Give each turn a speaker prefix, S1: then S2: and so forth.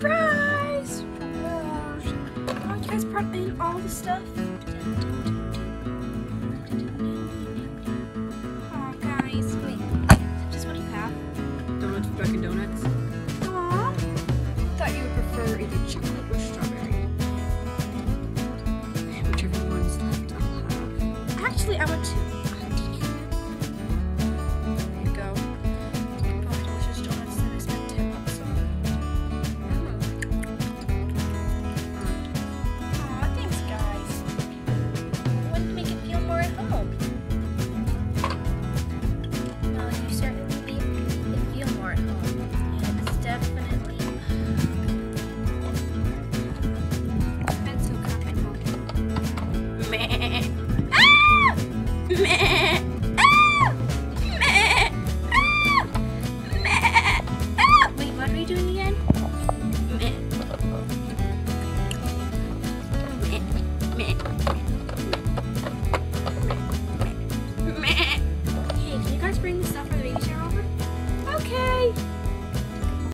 S1: Surprise! Oh, you guys brought in all the stuff? Oh, guys. Wait, just what do you have?
S2: Donuts, Dunkin' Donuts.
S1: Aw. Thought you would prefer either chocolate or strawberry.
S2: Whichever one's left, I'll have.
S1: Actually, I want two. Meh.